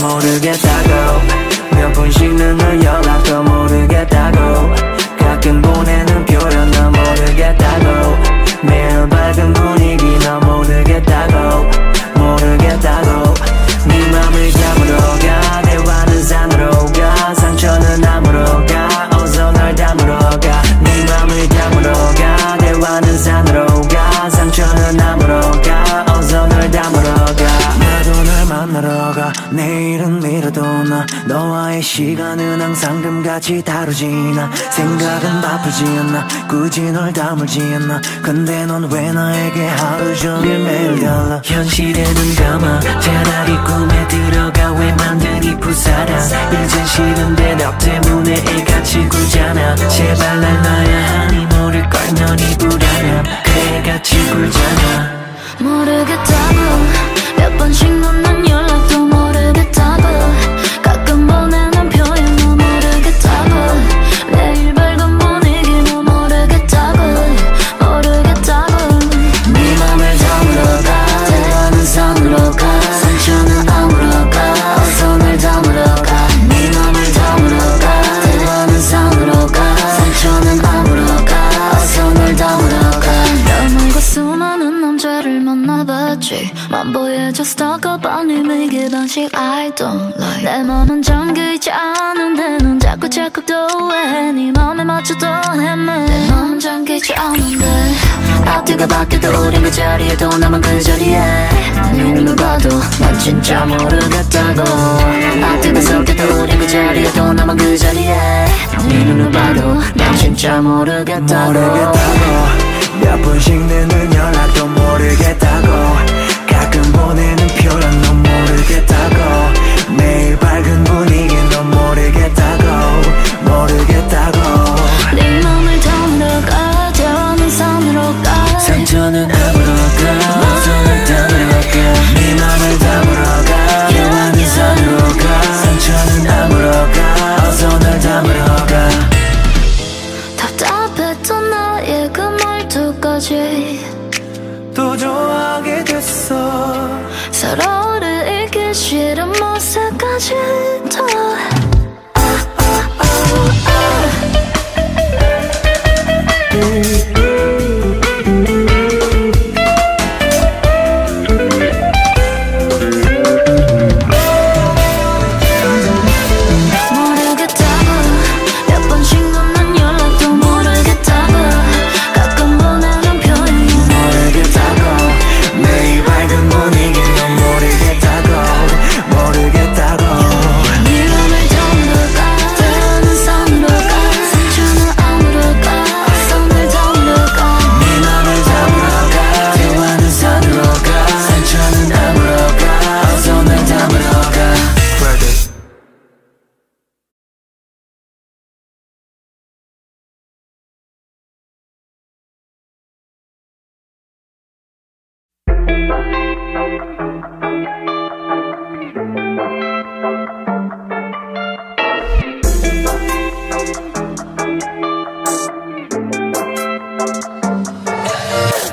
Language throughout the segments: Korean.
모르겠다고. 몇 번씩 늦는 연락도 모르겠다고. 가끔 보내는 표현 너 모르겠다고. 매일 밝은 분위기 너 모르겠다고. 모르겠다고 너와의 시간은 항상 금같이 다르지 나. 생각은 바쁘지 않나. 굳이 널 다물지 않나. 근데 넌 왜 나에게 하루 종일 매일 달라. 현실에 눈 감아 차라리 꿈에 들어가 왜 만드니 부사라 이젠 싫은데 너 때문에 애같이 굴잖아. 제발 날 놔야 하니 모를 걸넌이 불안함 그래 같이 굴잖아. 모르겠다고. 몇 번씩 넌난 방식 I don't like. 내 맘은 잠겨있지 않은데 넌 자꾸 자꾸 또해. 네 맘에 맞춰도 헤매. 내 맘은 잠기지 않은데 앞뒤가 바뀌어도 우린 그 자리에도 나만 그 자리에. 네 눈을 봐도 난 진짜 모르겠다고. 앞뒤가 섞여도 우린 그 자리에도 나만 그 자리에. 네 눈을 봐도 난 진짜 모르겠다고. 모르겠다고. 몇 번씩 늦는 연락도 모르겠다고. 가끔 보내는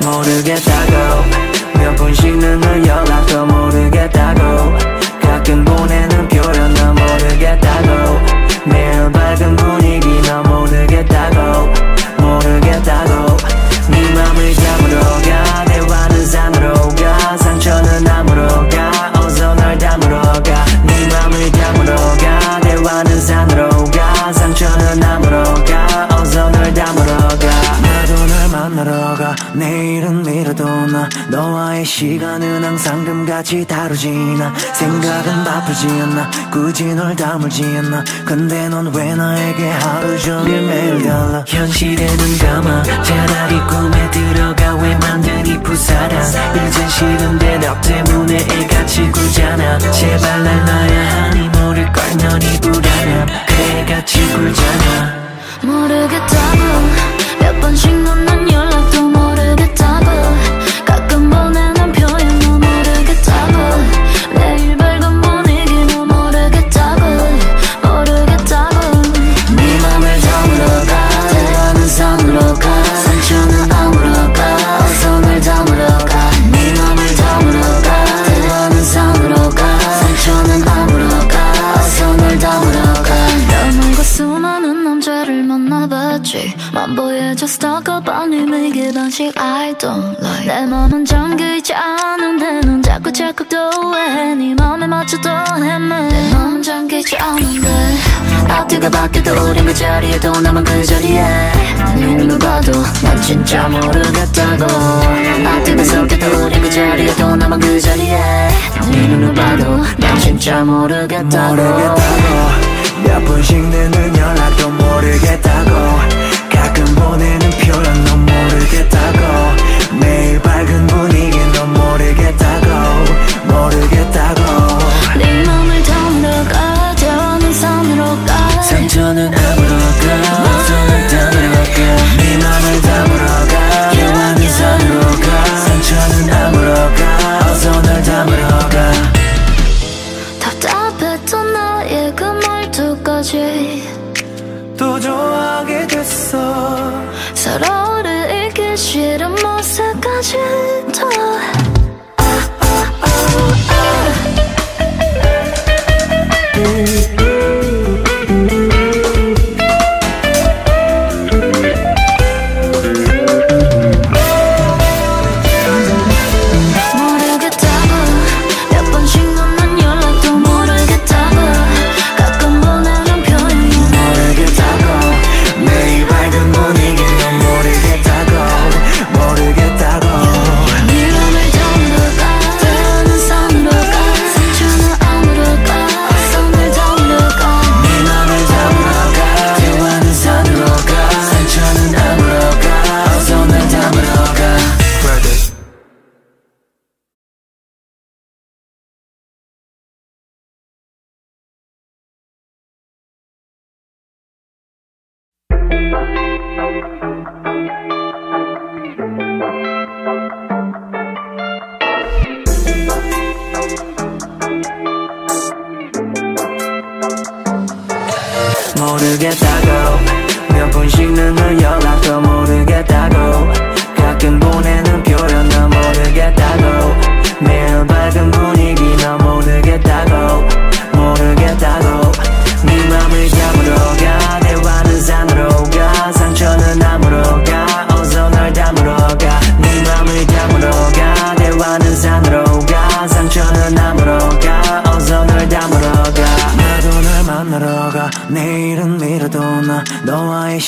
모르겠다고 몇 번씩 늦는 연락도 모 시간은 항상 금같이 다르지 나. 생각은 바쁘지 않나. 굳이 널 다물지 않나. 근데 넌 왜 나에게 하루 종일 매일 달라? 현실에 눈 감아. 차라리 꿈에 들어가. 왜 만드니 부사라. 이젠 싫은데 너 때문에 애같이 굴잖아. 제발 날 놔야 하니 모를 걸넌이 불안함. 그래 같이 굴잖아. 모르겠다고. 몇 번씩 넌난 내 맘은 잠기지 않은데 넌 자꾸 자꾸 또해. 네 맘에 맞춰 또 헤매. 내 맘은 잠기지 않은데. 앞뒤가 바뀌어도 우린 그 자리에 또 남은 그 자리에. 네 눈을 봐도 난 진짜 모르겠다고. 앞뒤가 섞여도 우린 그 자리에 또 남은 그 자리에. 네 눈을 봐도 난 진짜 모르겠다고, 모르겠다고. 몇 번씩 내는 연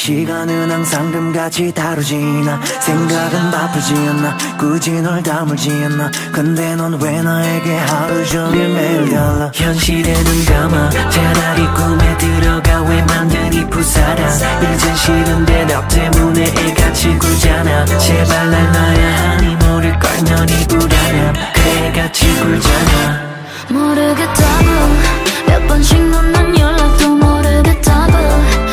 시간은 항상 금같이 다루지 나. 생각은 바쁘지 않나. 굳이 널 다물지 않나. 근데 넌 왜 나에게 하루 종일 매일 달라. 현실에 눈 감아. 차라리 꿈에 들어가. 왜 만드니 부사랑 이젠 싫은데 너 때문에 애같이 굴잖아. 제발 날 놔야 하니 모를 걸면 이 불안함 그래 같이 굴잖아. 모르겠다고. 몇 번씩 넣는 연락도 모르겠다고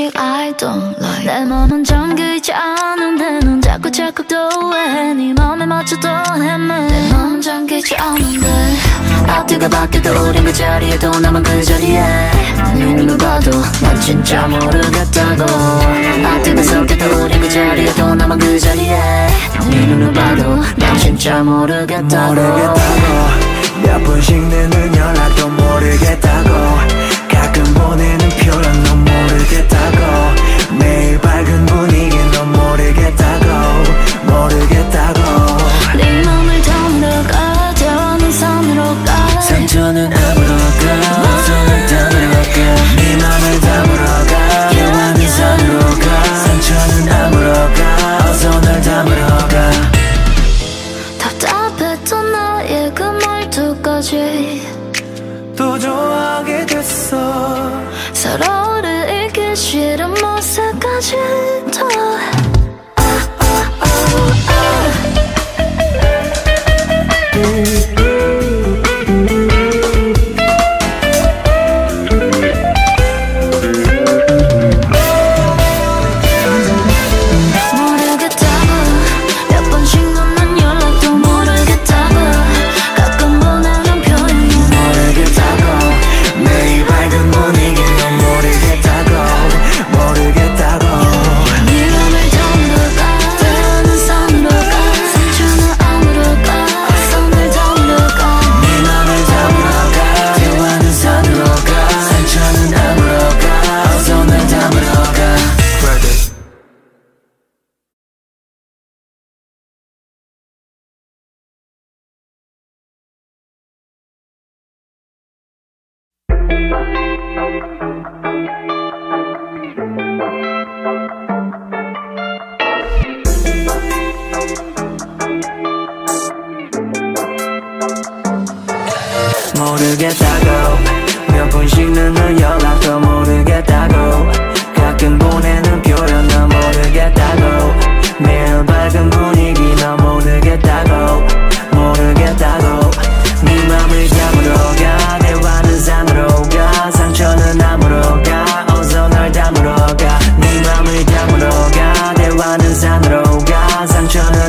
방식 I don't like 내 맘은 잠기지 않은데 넌 자꾸 자꾸 또해. 네 맘에 맞춰 또 헤매. 내 맘은 잠기지 않은데 앞뒤가 바뀌어도 우린 그 자리에 또 남은 그 자리에. 네 눈을 봐도 난 진짜 모르겠다고. 앞뒤가 섞여도 우린 그 자리에 또 남은 그 자리에. 네 눈을 봐도 난 진짜 모르겠다고. 모르겠다고. 몇 번씩 내는 연락도 모르겠다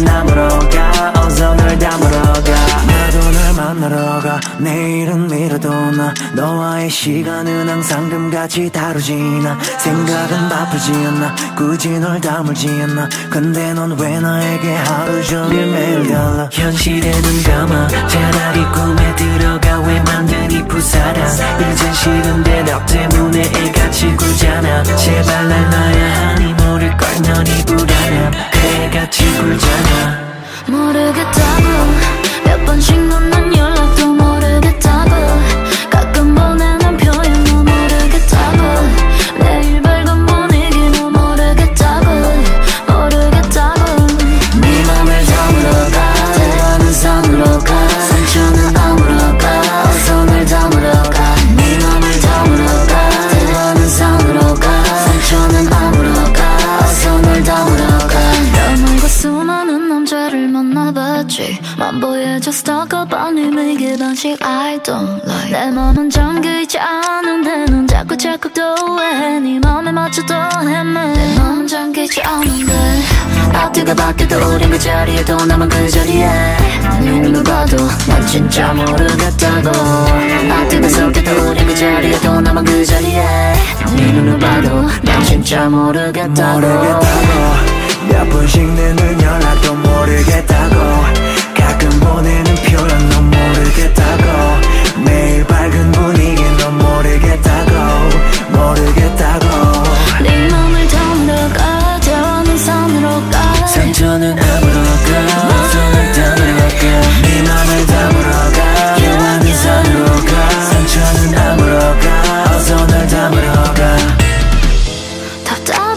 암으로 가. 어서 널 담으러 가. 나도 널 만나러 가. 내일은 미뤄도 나. 너와의 시간은 항상 금같이 다르지 나. 생각은 바쁘지 않나. 굳이 널 담을지 않나. 근데 넌 왜 나에게 하루 종일 매일 달라? 현실에는 감아. 차라리 꿈에 들어가. 왜 만드니 부사라 이젠 싫은데 너 때문에 애같이 굴잖아. 제발 날 놔야 하니 모를 걸 너니 불안함 그래 같이 굴잖아 모르겠다고. 몇 번씩 넌난 연락도 모르겠다고 맞춰도 헤매 내 맘은 잠기지 않은데. 앞뒤가 바뀌어도 우린 그 자리에도 나만 그 자리에. 네 눈을 봐도 난 진짜 모르겠다고. 앞뒤가 섞여도 우린 그 자리에도 나만 그 자리에. 네 눈을 봐도 난 진짜 모르겠다고. 모르겠다고. 몇 번씩 내는 연락도 모르겠다고. 가끔 보내는 표현 너 모르겠다고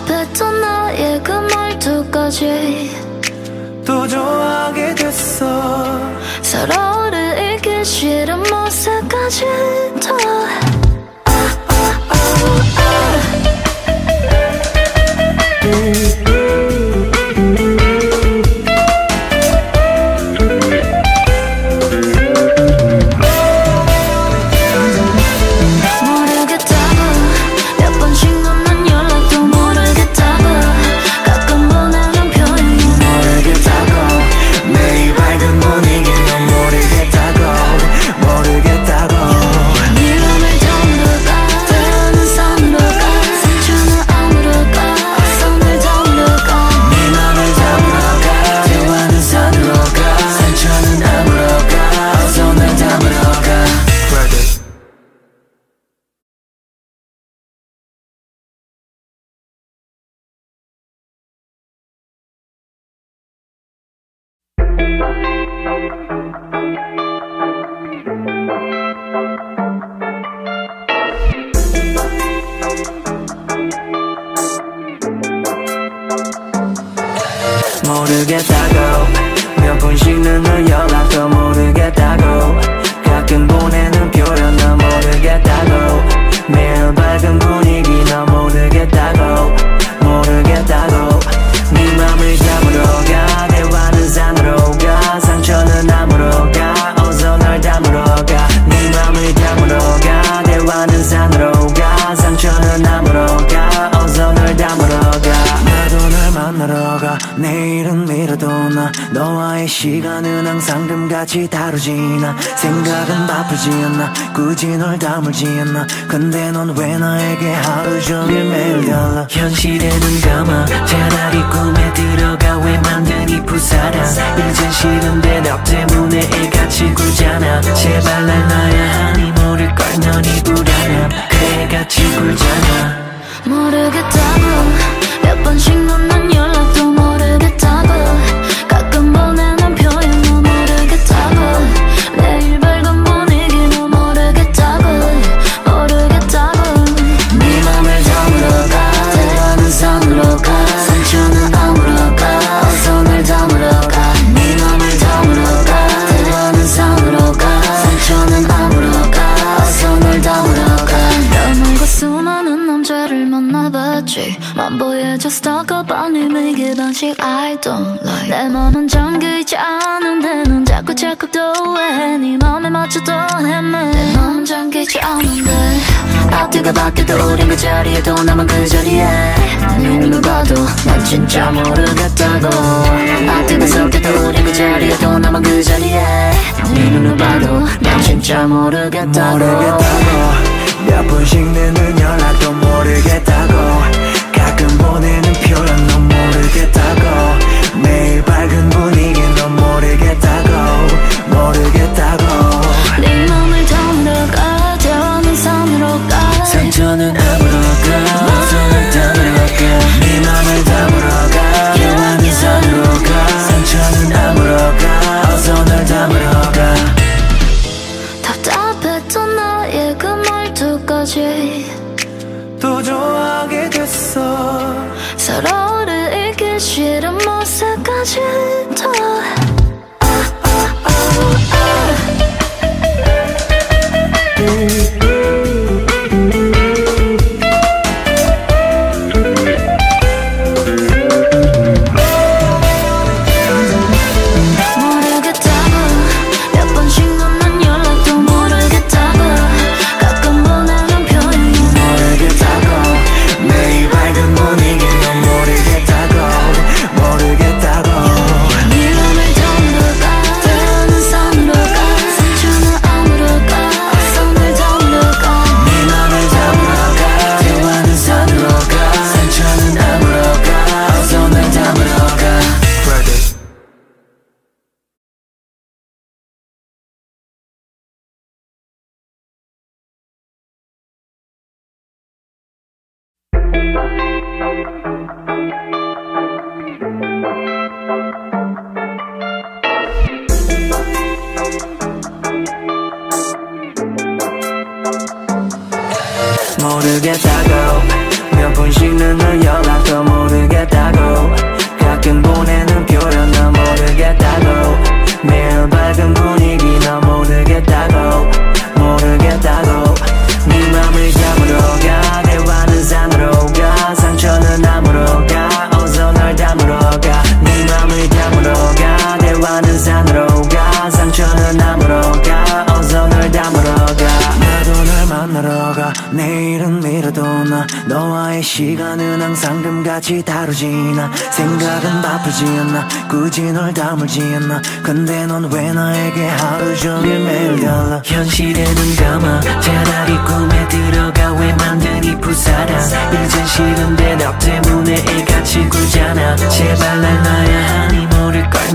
답답했던 나의 그 말투까지 또 좋아하게 됐어. 서로를 잊기 싫은 모습까지 더 모르겠다 근데 넌 왜 나에게 하루 종일 매일 달라? 현실에는 감아 차라리 꿈에 들어가 왜 만드니 부사라? 이젠 싫은데 너 때문에 애같이 굴잖아. 제발 날 놔야 하니 모를 걸 너니 불안함 그래 같이 굴잖아. 모르겠다고 몇 번씩 넌 괜히 맘에 맞춰도 헤매 내맘 잠기지 않는데. 앞뒤가 바뀌어도 우린 그 자리에도 나만 그 자리에. 누가 봐도 난 진짜 모르겠다고. 앞뒤가 섞여도 우린 그 자리에도 나만 그 자리에. 누가 봐도 난 진짜 모르겠다고. 모르겠다고. 몇 번씩 내는 연락도 모르겠다고. 가끔 보내는 표현 너 모르겠다고. 매일 밝은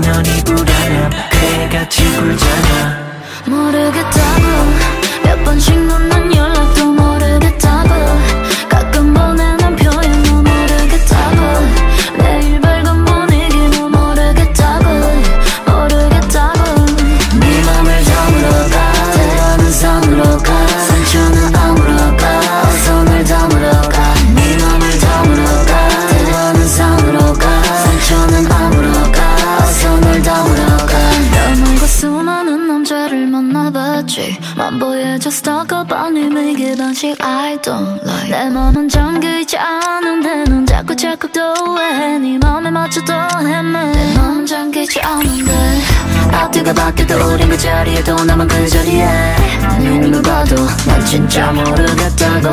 no need 내가 바뀌어도 우린 그 자리에도 나만 그 자리에. 눈을 봐도 난 진짜 모르겠다고.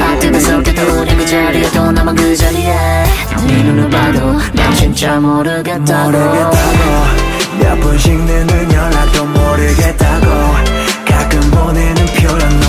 아뜨거 섞여도 우린 그 자리에도 나만 그 자리에. 네 눈을 봐도 난 진짜 모르겠다고. 모르겠다고. 몇 분씩 내는 연락도 모르겠다고. 가끔 보내는 표현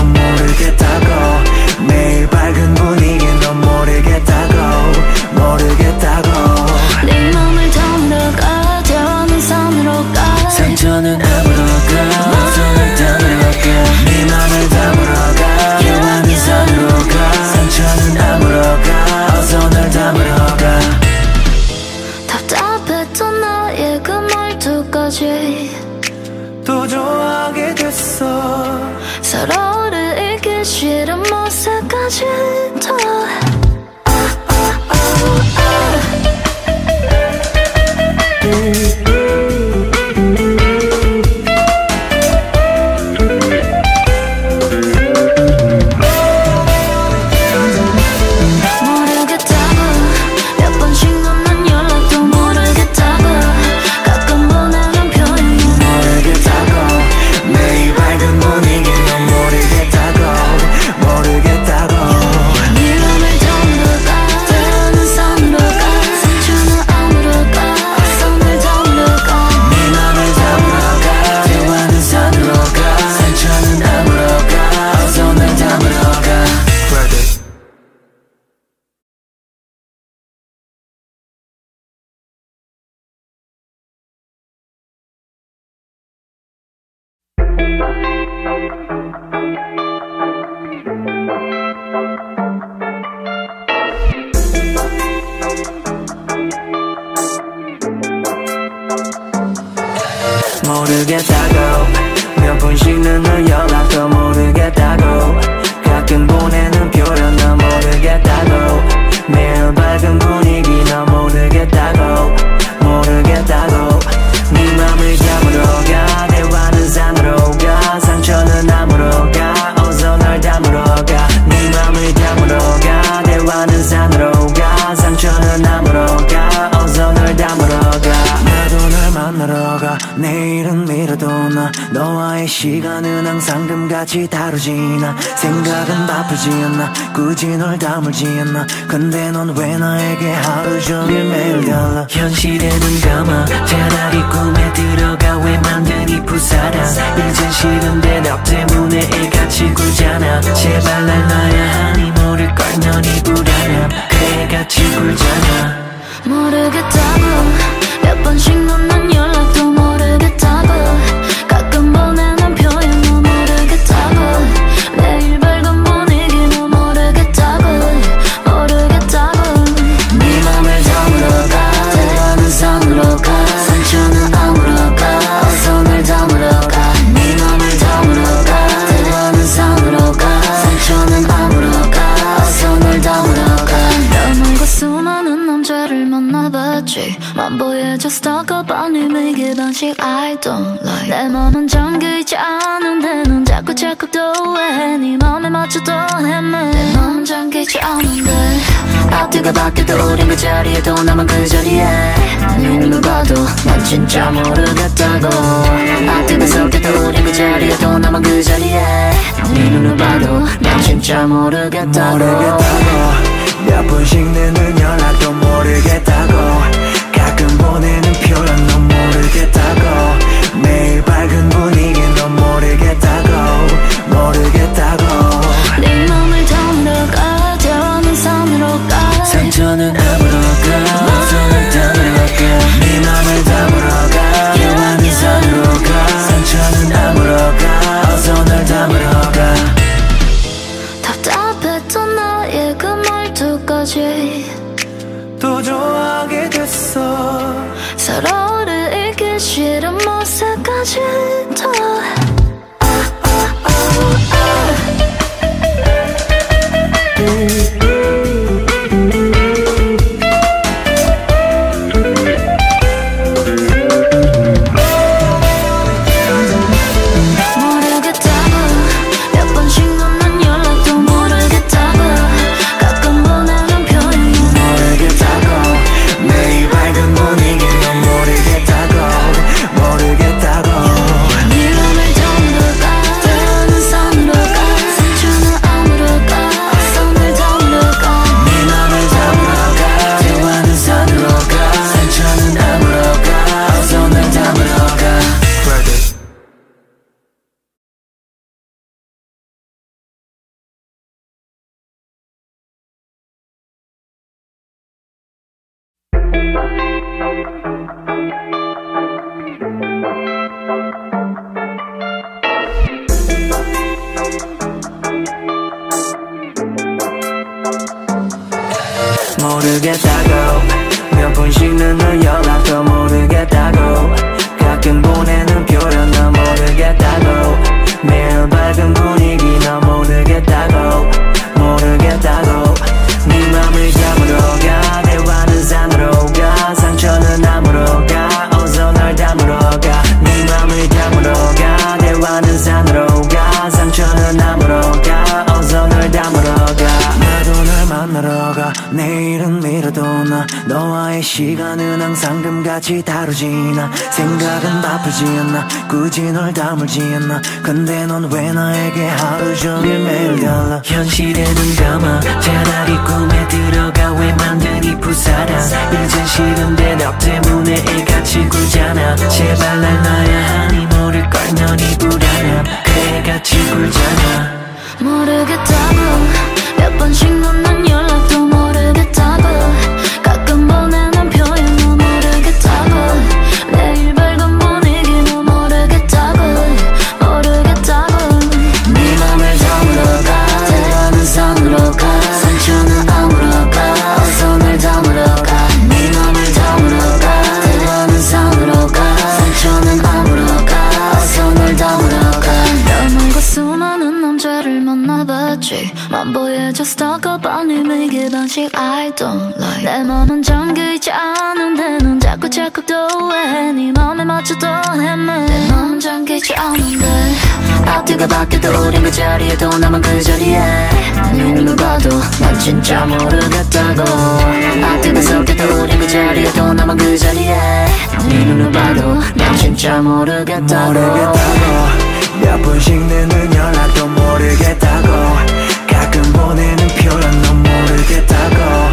don't like 내 몸은 정글지 않은데 넌 자꾸 자꾸 도해. 네 맘에 맞춰도 헤매. 내 몸은 정글지 않은데 앞뒤가 바뀌어도 우린 그 자리에도 나만 그 자리에. 네 눈을 봐도 난 진짜 모르겠다고. 앞뒤가 섞여도 우린 그 자리에도 나만 그 자리에. 네 눈을 봐도 난 진짜 모르겠다고. 모르겠다고. 몇 번씩 내는 연락도 모르겠다고. 가끔 보내는 표현 넌 모르겠다고. 밝은 분 Stuck up on him 이게 반식 I don't like. 내 맘은 잠기지 않은데 넌 자꾸 자꾸 또왜네 맘에 맞춰도 헤매. 내 맘은 잠기지 않은데. 앞뒤가 바뀌어도 우린 그 자리에 또 남은 그 자리에. 눈을 봐도 난 진짜 모르겠다고. 앞뒤가 섞여도 우린 그 자리에 또 남은 그 자리에. 네 눈을 봐도 난 진짜 모르겠다고. 모르겠다고. 몇 분씩 내는 연락도 모르겠다고. 꺼내는 표현 넌 모르겠다고.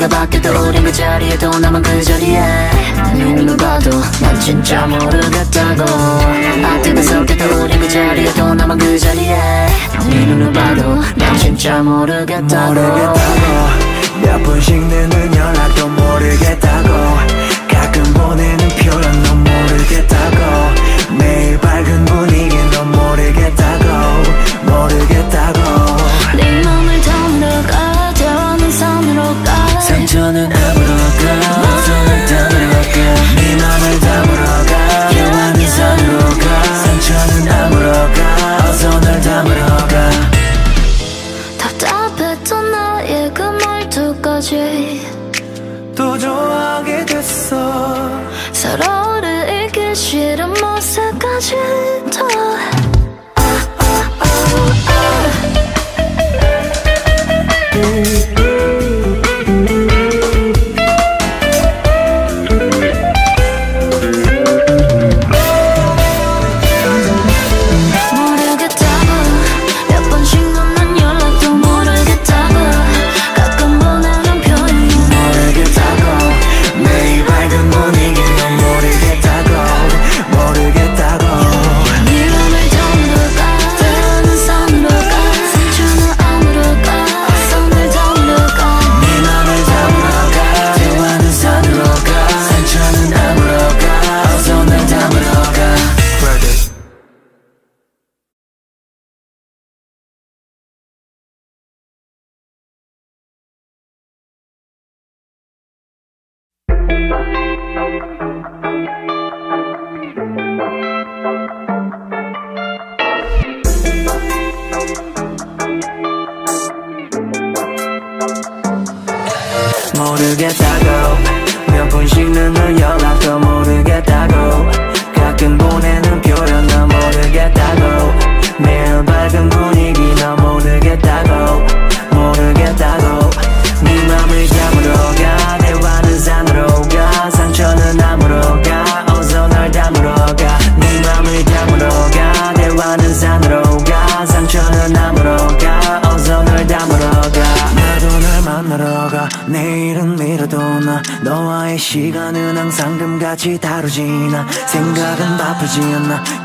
내가 바뀌어도 우린 그 자리에도 남은 그 자리에. 네 눈을 봐도 난 진짜 모르겠다고. 아 뜨거웠겠다 우린 그 자리에도 남은 그 자리에. 네 눈을 봐도 난 진짜 모르겠다고. 모르겠다고. 몇 번씩 내는 연락도 모르겠다고. 가끔 보내는 표현 넌 모르겠다고. 매일 밝은 분위기 넌 모르겠다고.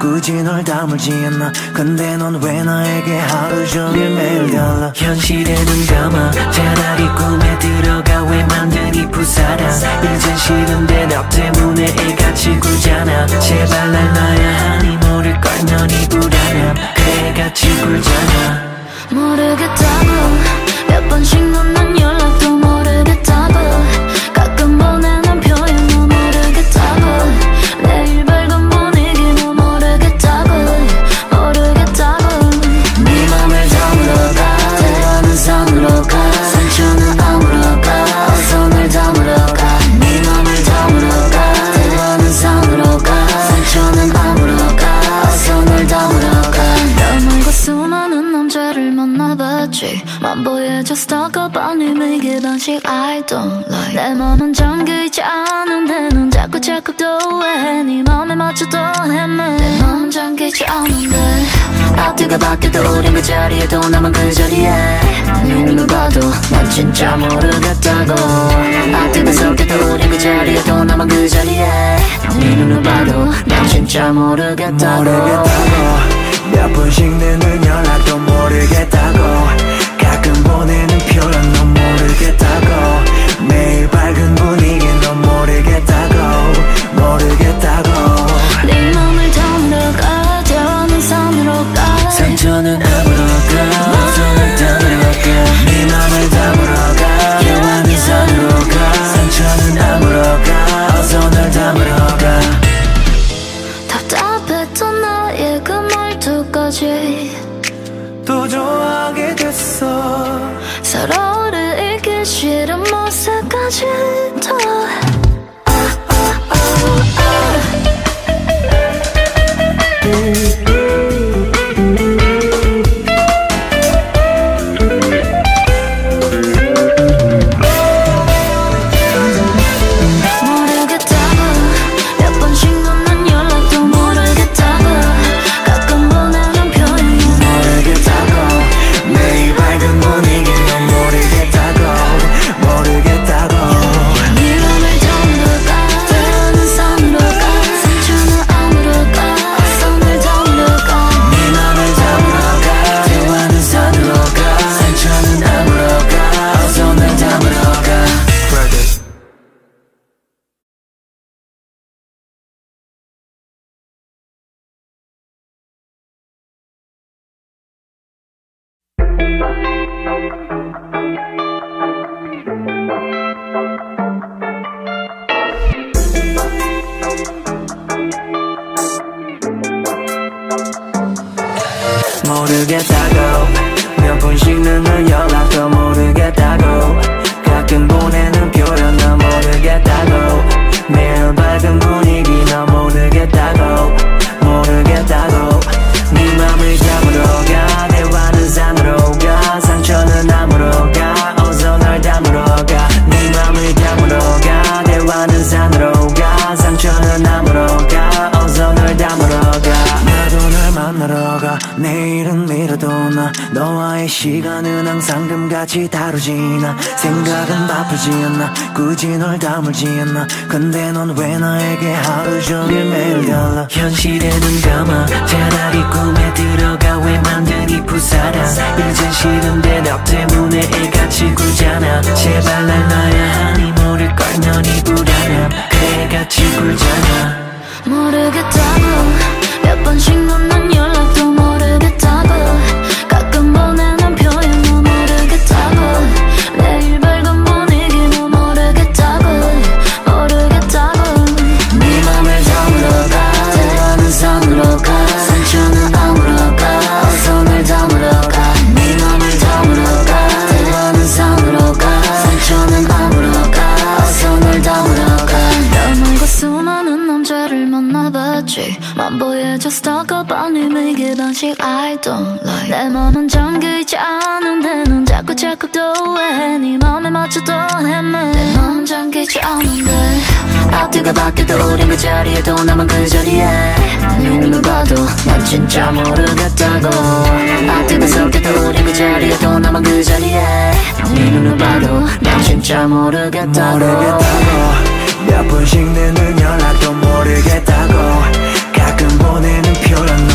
굳이 널 담을지 않아 근데 넌 왜 나에게 하루 종일 매일 달라? 현실에는 담아 차라리 꿈에 들어가 왜 만드니 부사라 이젠 싫은데 나 때문에 이같이 굴잖아. 제발 날 놔야 하니 모를 걸 너니 불안함. 그래같이 굴잖아. 모르겠다고. 몇 번씩 넌난 연락도 모르겠다고. 던식 I don't like. 내 몸은 정그이지 않은 내눈 자꾸 자꾸 또해네 몸에 맞춰도 헤매. 내 몸은 정그이지 않은데. 앞뒤가 바뀌어도 우린 그 자리에도 나만 그 자리에. 누구 봐도 난 진짜 모르겠다고. 앞뒤가 섞여도 우린 그 자리에도 나만 그 자리에. 네 누구 봐도 난 진짜 모르겠다고. 모르겠다고. 몇 분씩 내눈 연락도 모르겠다고. 가끔 보내는 什么 아프지 않나? 굳이 널 담을지 않나? 근데 넌 왜 나에게 하루 종일 매일 달라? 현실에는 담아 차라리 꿈에 들어가 왜 만드니 부사라 이젠 싫은데 나 때문에 애가 지구잖아. 제발 날 놔야 하니 모를 걸 너니 불안함 애가 지구잖아. 모르겠다고 몇 번씩 넌난 연락 방식 I don't like 내 맘은 잠겨있지 않은데 넌 자꾸 자꾸 또해. 네 맘에 맞춰도 헤매 내 맘은 잠기지 않은데. 앞뒤가 바뀌어도 우린 그 자리에도 나만 그 자리에. 네 눈을 봐도 난 진짜 모르겠다고. 앞뒤가 섞여도 우린 그 자리에도 나만 그 자리에. 네 눈을 봐도 난 진짜 모르겠다고. 모르겠다고. 몇 번씩 내는 연락도 모르겠다고. 가끔 보내는 표현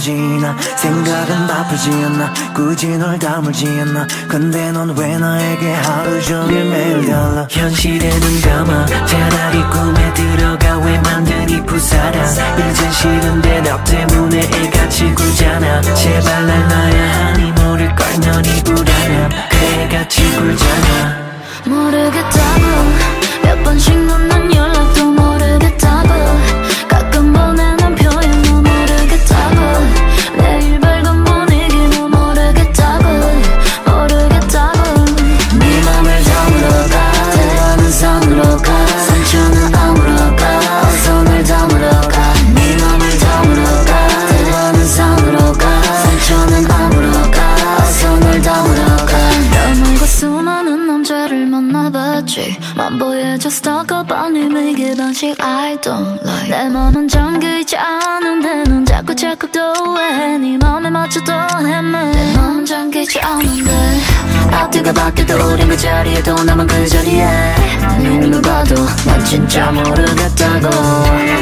다르지 나 생각은 바쁘지 않나 굳이 널 담을지 않나 근데 넌 왜 나에게 하루 종일 매일 달라? 현실에는 감아. 차라리 꿈에 들어가. 왜 만드니 부사라 이젠 싫은데 너 때문에 애같이 굴잖아. 제발 날 놔야 하니 모를 걸넌이 불안함 그래 같이 굴잖아. 모르겠다고 몇 번씩 묻는 don't like. 내 맘은 잠겨있지 않은데 넌 자꾸 자꾸 또해. 네 맘에 맞춰도 헤매. 내 맘은 잠기지 않은데. 앞뒤가 바뀌어도 우린 그 자리에도 나만 그 자리에. 네 눈을 봐도 난 진짜 모르겠다고.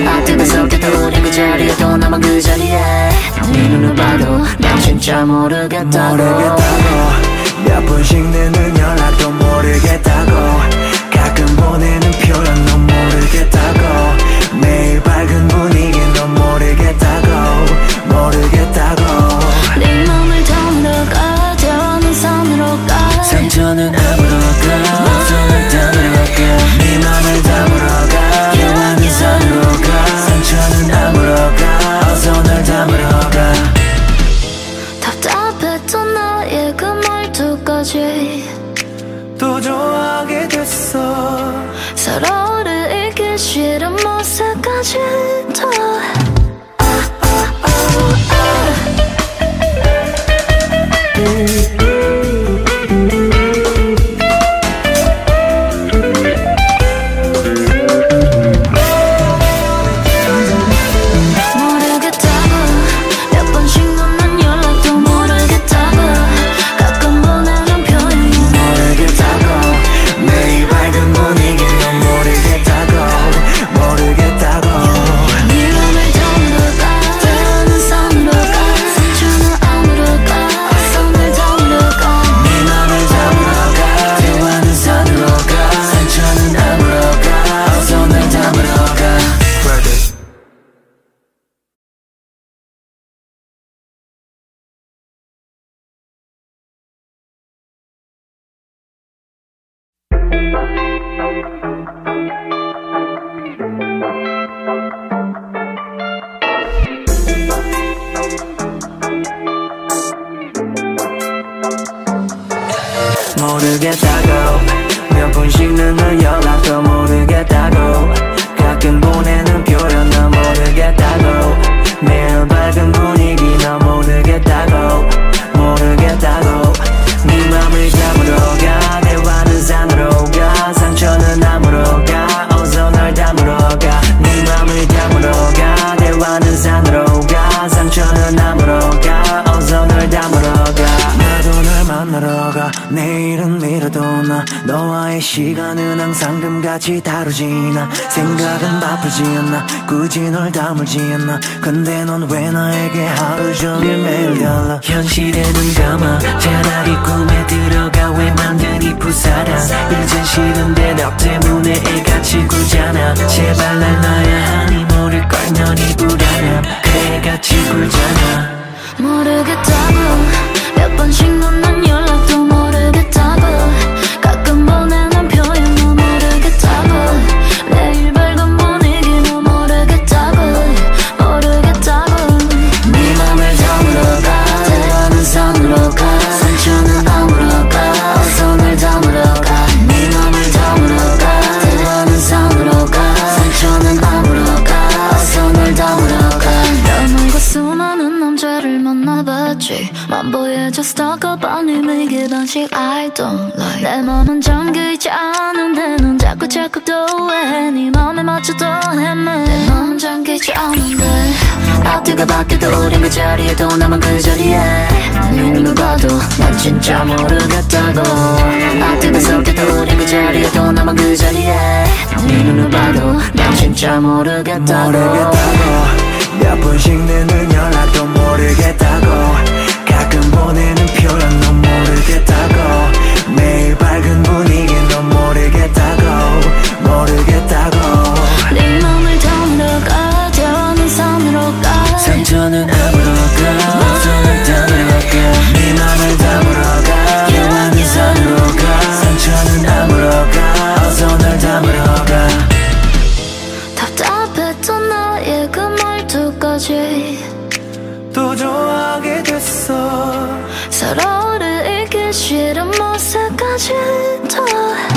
앞뒤가 섞여도 우린 그 자리에도 나만 그 자리에. 네 눈을 봐도 난 진짜 모르겠다고. 모르겠다고. 몇 번씩 내는 연락도 모르겠다고. 가끔 보내는 표현 넌 모르겠다고 모르겠 가 내일은 미뤄도 나. 너와의 시간은 항상 금같이 다루지 나. 생각은 바쁘지 않나. 굳이 널 다물지 않나. 근데 넌 왜 나에게 하루 종일 매일 달라. 현실에 눈 감아 차라리 꿈에 들어가 왜 만드니 부사라 이젠 싫은데 너 때문에 애가 지구잖아. 제발 날 놔야 하니 모를 걸 너니 불안함 그애가 지구잖아. 모르겠다고. 몇 번씩 넌난 연락 그런식 I don't like 내 몸은 정글지 않은데 넌 자꾸 자꾸 또해네 맘에 맞춰도 헤매. 내 몸은 정글지 않은데. 앞뒤가 바뀌어도 우린 그 자리에도 나만 그 자리에. 눈을 봐도 난 진짜 모르겠다고. 앞뒤가 섞여도 우린 그 자리에도 나만 그 자리에. 네 눈을 봐도 난 진짜 모르겠다고. 모르겠다고. 몇 번씩 내는 연락도 모르겠다고. 가끔 보내는 표현 서로를 잃기 싫은 모습까지 더해.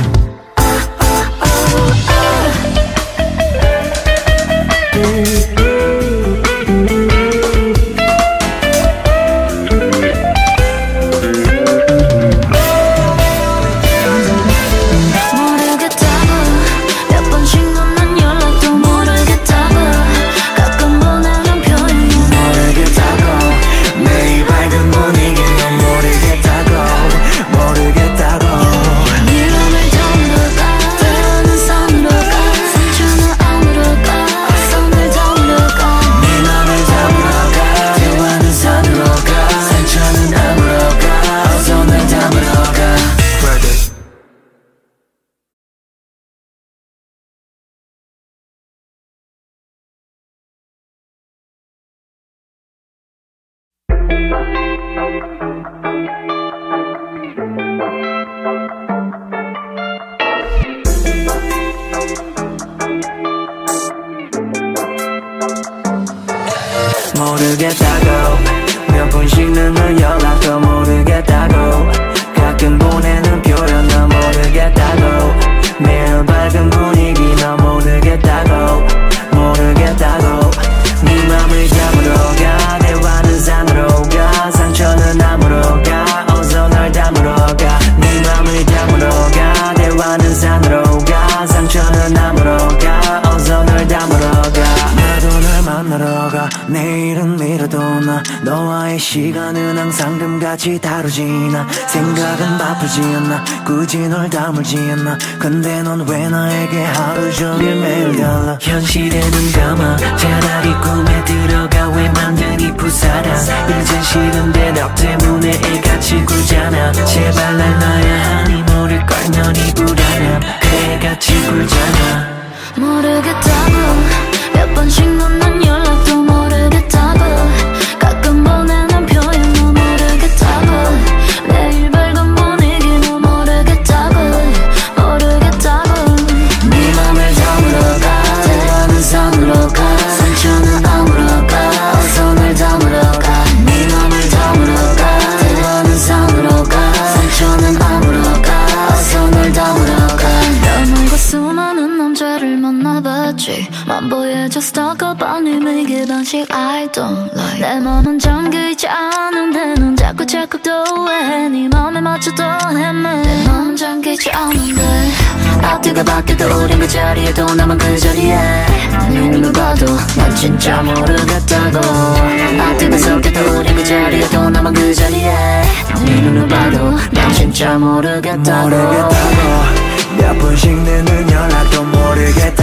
사랑 이젠 싫은데 너 때문에 애같이 굴잖아. 제발 날 놔야 하니 모를 걸 너니 불안함. 그애같이 굴잖아. 모르겠다고 몇 번씩 넌 어쩌던 해물 내몸 잠기지 않는데. 앞뒤가 바뀌어도 우린 그 자리에 또 남은 그 자리에. 눈을 봐도 난 진짜 모르겠다고. 앞뒤가 섞여도 우린 그 자리에 또 남은 그 자리에. 눈을 봐도 난 진짜 모르겠다고. 모르겠다고. 몇 분씩 내는 연락도 모르겠다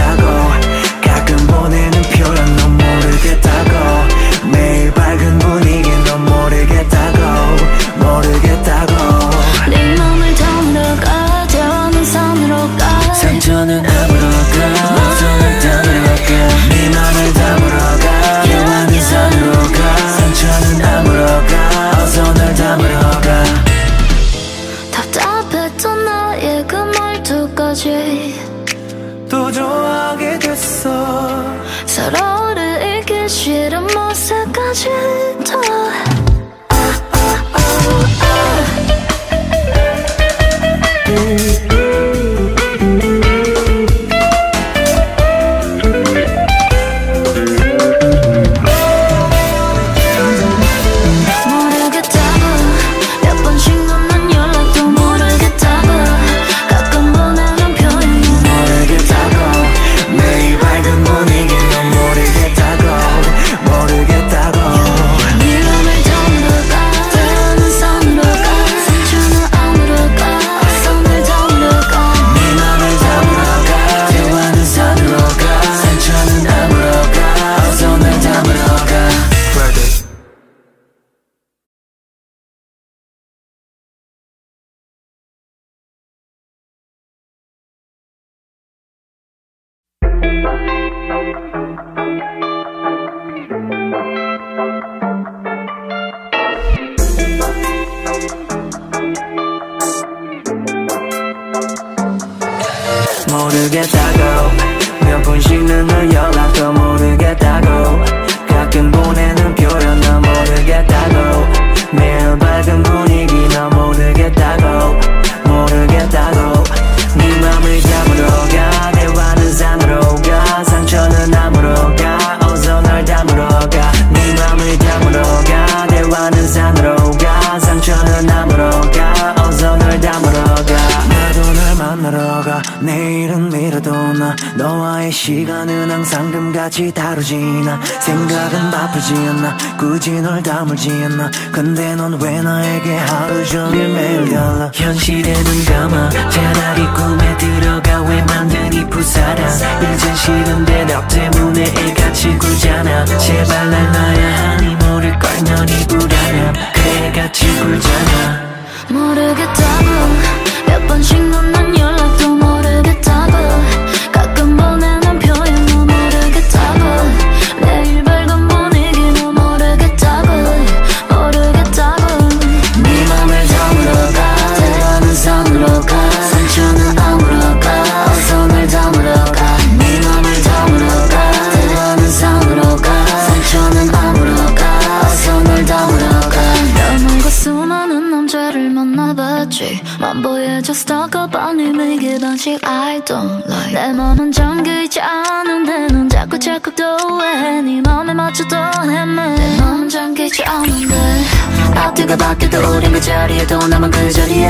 내가 바뀌어도 우린 그 자리에도 남은 그 자리에.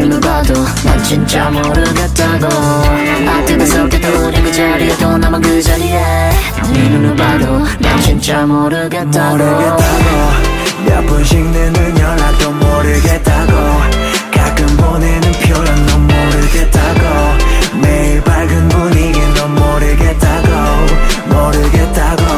누가 봐도 난 진짜 모르겠다고. 앞뒤가 속에도 우린 그 자리에도 남은 그 자리에. 네 누가 봐도 난 진짜 모르겠다고. 모르겠다고. 몇 번씩 내는 연락도 모르겠다고. 가끔 보내는 표현 넌 모르겠다고. 매일 밝은 분위기 넌 모르겠다고. 모르겠다고.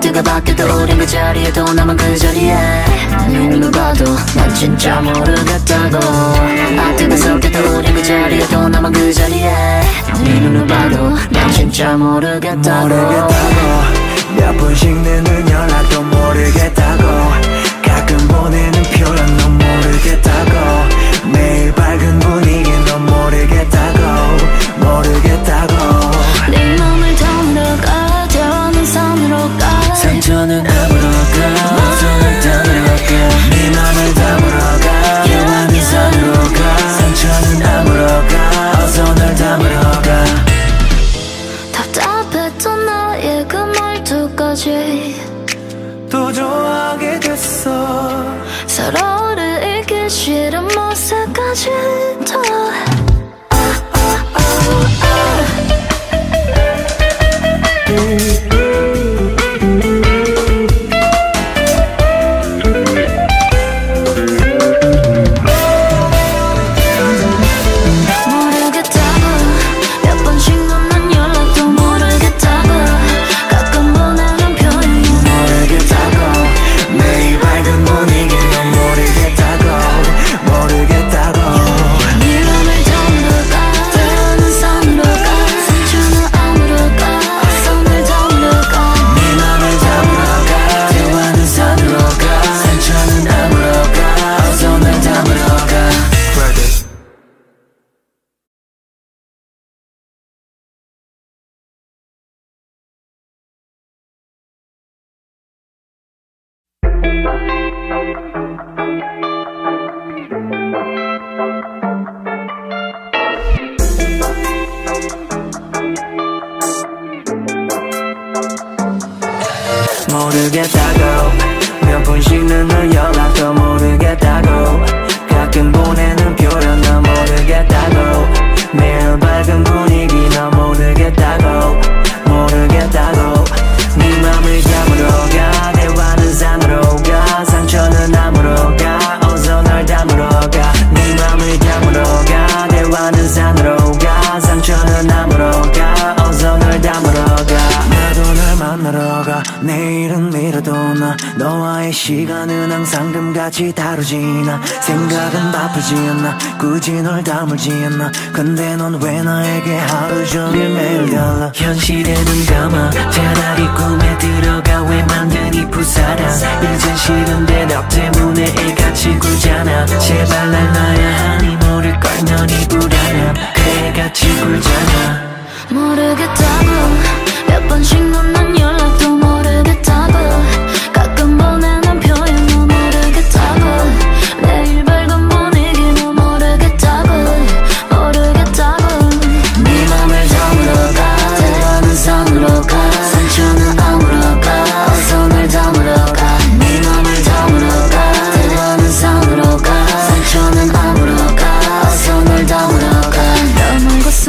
뜨거 밖에도 우린 그 자리에도 나만 그 자리에. 누굴 봐도 난 진짜 모르겠다고. 아 뜨거 섞여도 우린 그 자리에도 나만 그 자리에. 네 눈을 봐도 난 진짜 모르겠다고. 모르겠다고. 몇 분씩 내는 연락도 모르겠다고. 가끔 보내는 표현 넌 모르겠다고.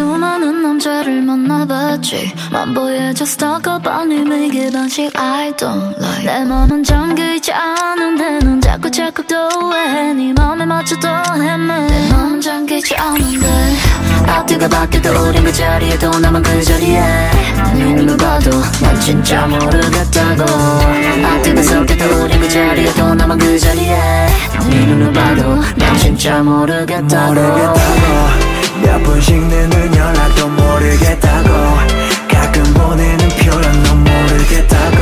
수많은 남자를 만나봤지. 만보해져 스토커 네 매개 방식 I don't like. 내 맘은 잠겨있지 않은데 넌 자꾸 자꾸 또해. 네 맘에 맞춰도 헤매. 내 맘은 잠기지 않은데. 앞뒤가 바뀌어도 우린 그 자리에도 나만 그 자리에. 네 눈을 봐도 난 진짜 모르겠다고. 앞뒤가 섞여도 우린 그 자리에도 나만 그 자리에. 네 눈을 봐도 난 진짜 모르겠다고 모르겠다고 몇 번씩 내는 연락도 모르겠다고. 가끔 보내는 표현 넌 모르겠다고